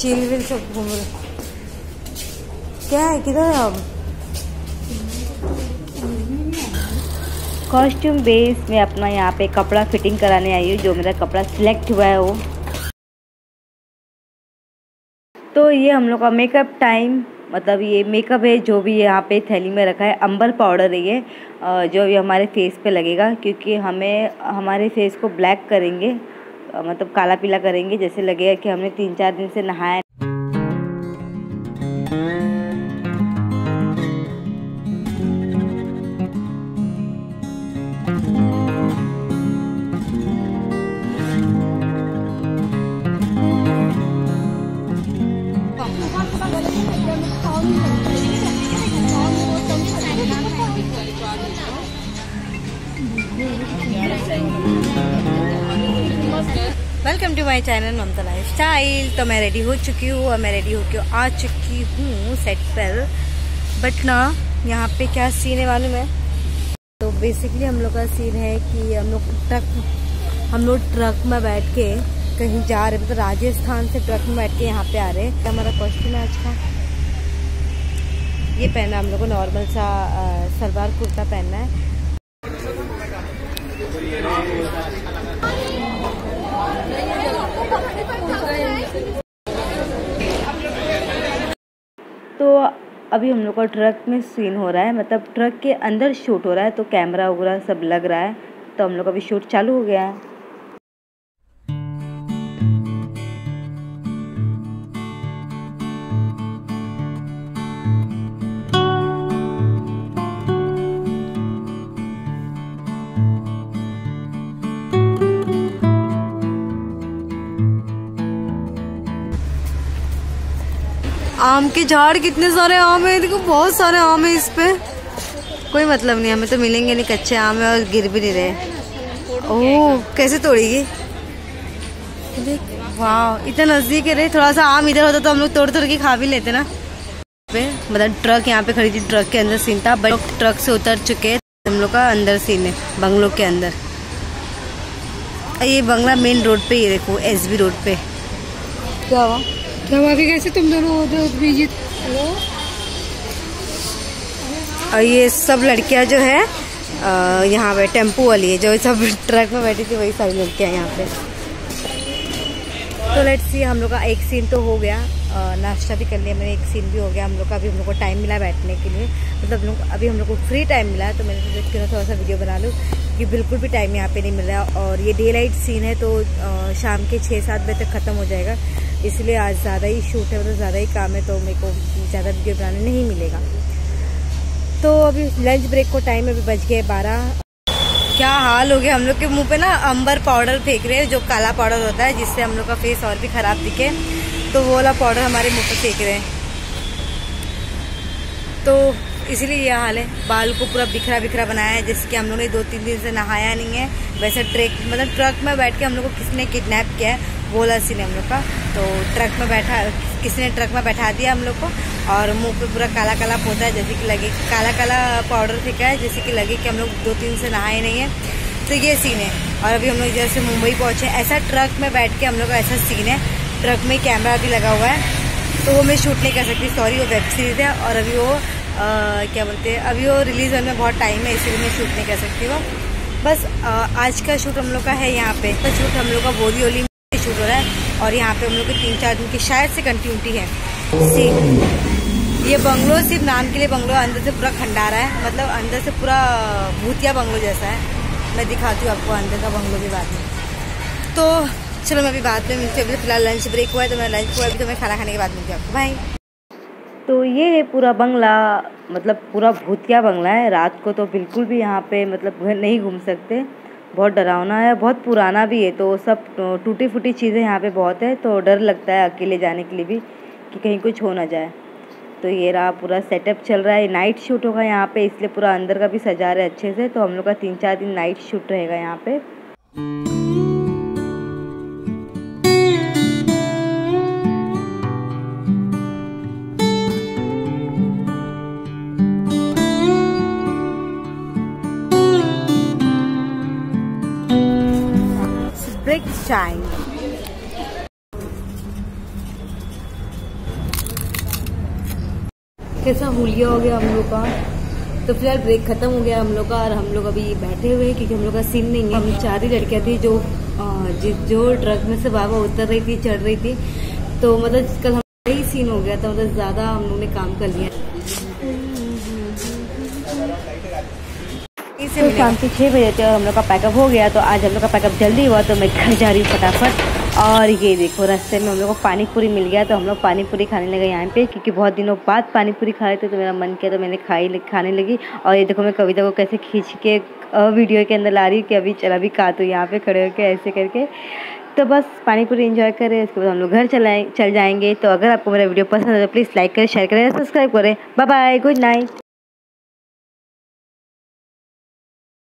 Chill will सब घूम रहे क्या है, किधर है अब कॉस्ट्यूम बेस में अपना यहाँ पे कपड़ा फिटिंग कराने आई हूँ, जो मेरा कपड़ा सिलेक्ट हुआ है वो। तो ये हम लोग का मेकअप टाइम मतलब ये मेकअप है, जो भी यहाँ पे थैली में रखा है अंबर पाउडर है ये जो भी हमारे फेस पे लगेगा, क्योंकि हमें, हमारे फेस को ब्लैक करेंगे। मतलब काला पीला करेंगे जैसे लगेगा कि हमने तीन चार दिन से नहाया my channel Mamta lifestyle तो मैं रेडी हो चुकी हूँ और मैं रेडी होकर आ चुकी हूँ सेट पर। बट ना, यहाँ पे क्या सीन है मालूम है? तो बेसिकली हम लोग का सीन है कि हम लोग ट्रक हम लोग ट्रक में बैठ के कहीं जा रहे मतलब राजस्थान से ट्रक में बैठ के यहाँ पे आ रहे हैं। हमारा कॉस्ट्यूम है आज का? ये पहना हम लोग को नॉर्मल सा सलवार कुर्ता पहनना है। तो अभी हम लोग का ट्रक में सीन हो रहा है मतलब ट्रक के अंदर शूट हो रहा है तो कैमरा वगैरह सब लग रहा है तो हम लोग का अभी शूट चालू हो गया है। आम के झाड़ कितने सारे आम है? देखो, बहुत सारे आम है इस पे। कोई मतलब नहीं, हमें तो मिलेंगे नहीं कच्चे आम है और गिर भी नहीं रहे। ओह, कैसे तोड़ेगी? वाह, इतना नज़दीक है रे, थोड़ा सा आम इधर होता तो हम लोग तोड़ तोड़ के खा भी लेते ना। पे मतलब ट्रक यहाँ पे खड़ी थी, ट्रक के अंदर सीन था। बट ट्रक से उतर चुके हैं हम लोग का अंदर सीन है, बंगलों के अंदर। ये बंगला मेन रोड पे ये देखो, एसबी रोड पे। क्या हुआ? क्या कि कैसे तुम दोनों विज़िट और ये सब लड़कियाँ जो है यहाँ पे टेंपू वाली है, जो सब ट्रक में बैठी थी, वही सारी लड़कियाँ यहाँ पे। तो लेट्स सी हम लोग का एक सीन तो हो गया। नाश्ता भी कर लिया मैंने, एक सीन भी हो गया। हम लोग का अभी हम लोग को टाइम मिला बैठने के लिए। मतलब लोग अभी हम लोग को फ्री टाइम मिला तो मैंने सोचा थोड़ा सा वीडियो बना लूँ? कि बिल्कुल भी टाइम यहाँ पे नहीं मिल रहा और ये डे लाइट सीन है तो शाम के छः सात बजे तक ख़त्म हो जाएगा। इसलिए आज ज़्यादा ही शूट है मतलब ज़्यादा ही काम है तो मेरे को ज़्यादा वीडियो बनाने नहीं मिलेगा। तो अभी लंच ब्रेक को टाइम अभी बज गए बारह। क्या हाल हो गया? हम लोग के मुँह पे ना अंबर पाउडर फेंक रहे हैं, जो काला पाउडर होता है, जिससे हम लोग का फेस और भी ख़राब दिखे। तो वो वाला पाउडर हमारे मुँह पे फेंक रहे हैं। तो इसीलिए यह हाल है। बाल को पूरा बिखरा बिखरा बनाया है, जिसके हम लोग ने दो तीन दिन से नहाया नहीं है। वैसे ट्रक मतलब ट्रक में बैठ के हम लोग को किसने किडनैप किया है बोला सीन है हम लोग का। तो ट्रक में बैठा, किसने ट्रक में बैठा दिया हम लोग को, और मुँह पे पूरा काला काला पोता है, जैसे कि लगे, काला काला पाउडर फेंका है, जैसे कि लगे कि हम लोग दो तीन से नहाए नहीं है। तो ये सीन है। और अभी हम लोग जैसे मुंबई पहुँचे ऐसा ट्रक में बैठ के हम लोग का ऐसा सीन है। ट्रक में कैमरा भी लगा हुआ है तो वो मैं शूट नहीं कर सकती सॉरी वो वेब सीरीज़ है, और अभी वो क्या बोलते हैं अभी वो रिलीज़ होने में बहुत टाइम है इसीलिए मैं शूट नहीं कर सकती वो बस आ, आज का शूट हम लोग का है यहाँ पे। तो शूट हम लोग का बोरी ओली में शूट हो रहा है और यहाँ पे हम लोग के तीन चार दिन की शायद से कंटिन्यूटी है। सी ये बंगलो सिर्फ़ नाम के लिए बंगलो अंदर से पूरा खंडारा है। मतलब अंदर से पूरा भूतिया बंगलो जैसा है। मैं दिखाती हूँ आपको अंदर का बंगलो भी बाद में। तो चलो मैं अभी बाद में मिलती हूँ। अभी फ़िलहाल लंच ब्रेक हुआ है तो मैं लंच हुआ अभी तो मैं खाना खाने के बाद मिलती हूँ आपको। बाय तो ये है पूरा बंगला मतलब पूरा भूतिया बंगला है। रात को तो बिल्कुल भी यहाँ पे मतलब नहीं घूम सकते। बहुत डरावना है, बहुत पुराना भी है। तो सब टूटी फूटी चीज़ें यहाँ पे बहुत है। तो डर लगता है अकेले जाने के लिए भी कि कहीं कुछ हो ना जाए। तो ये रहा पूरा सेटअप चल रहा है। नाइट शूट होगा यहाँ पे, इसलिए पूरा अंदर का भी सजा रहे अच्छे से। तो हम लोग का तीन चार दिन नाइट शूट रहेगा यहाँ पे। जाएँगे कैसा होलिया हो गया हम लोग का? तो फ़िलहाल ब्रेक खत्म हो गया हम लोग का और हम लोग अभी बैठे हुए हैं क्योंकि हम लोग का सीन नहीं है। हम चार ही लड़कियाँ थी जो जो ट्रक में से बाबा उतर रही थी, चढ़ रही थी। तो मतलब कल हमारा ही सीन हो गया था मतलब ज़्यादा हम लोग ने काम कर लिया। तो शाम के छः बजे और हम लोग का पैकअप हो गया तो आज हम लोग का पैकअप जल्दी हुआ तो मैं घर जा रही हूँ फटाफट। और ये देखो, रास्ते में हम लोग को पानी पूरी मिल गया तो हम लोग पानी पूरी खाने लगे यहाँ पे, क्योंकि बहुत दिनों बाद पानी पूरी खा रहे थे तो मेरा मन किया तो मैंने खाई, खाने लगी। और ये देखो, मैं कविता को कैसे खींच के वीडियो के अंदर ला रही कि अभी चला भी खा तो यहाँ पे खड़े होकर ऐसे करके। तो बस पानी पूरी इन्जॉय करें उसके बाद हम लोग घर चलाएँ, चल जाएँगे। तो अगर आपको मेरा वीडियो पसंद है तो प्लीज़ लाइक करें शेयर करें सब्सक्राइब करें। Bye bye good night